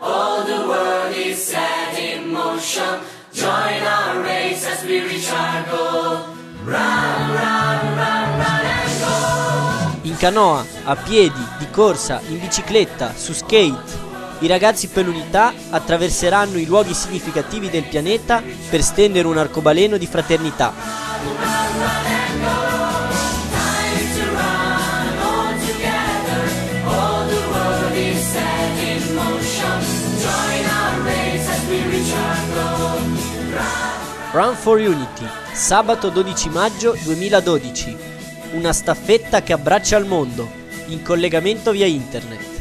All the world is set in motion. Join our race as we reach our goal. Run, run, run. In canoa, a piedi, di corsa, in bicicletta, su skate. I ragazzi per l'unità attraverseranno i luoghi significativi del pianeta per stendere un arcobaleno di fraternità. Run for Unity, sabato 12 maggio 2012. Una staffetta che abbraccia il mondo, in collegamento via internet.